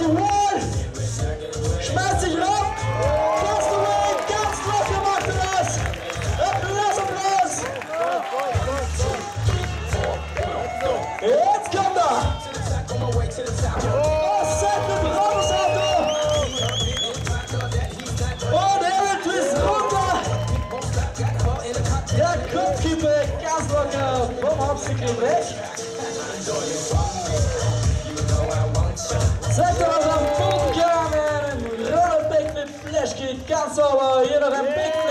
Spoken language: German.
Die Wall. Schmeißt sich rauf. Cast away. Ganz locker macht er das. Applaus, Applaus. Jetzt kommt er. Oh, Set mit Bravos Auto. Und Eric Twist runter. Der Kopfkeeper ganz locker vom Obstacle weg. descanso, caballero Campeón.